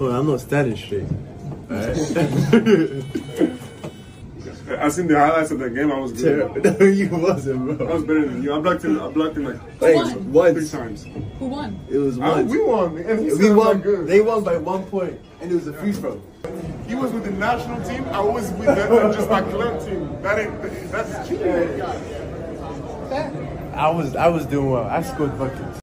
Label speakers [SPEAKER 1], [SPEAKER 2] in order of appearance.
[SPEAKER 1] Well, I'm not standing straight.
[SPEAKER 2] I seen the highlights of that game. I was good.
[SPEAKER 1] Terrible. You wasn't, bro.
[SPEAKER 2] I was better than you. I blocked him. I blocked him like
[SPEAKER 1] Wait,
[SPEAKER 2] three times.
[SPEAKER 3] Who won?
[SPEAKER 1] It was
[SPEAKER 2] I, we won,
[SPEAKER 1] We won. They won by one point, and it was a free throw.
[SPEAKER 2] He was with the national team. I was with the, just my club team. That ain't that's cheating.
[SPEAKER 1] I was I was doing well. I scored buckets.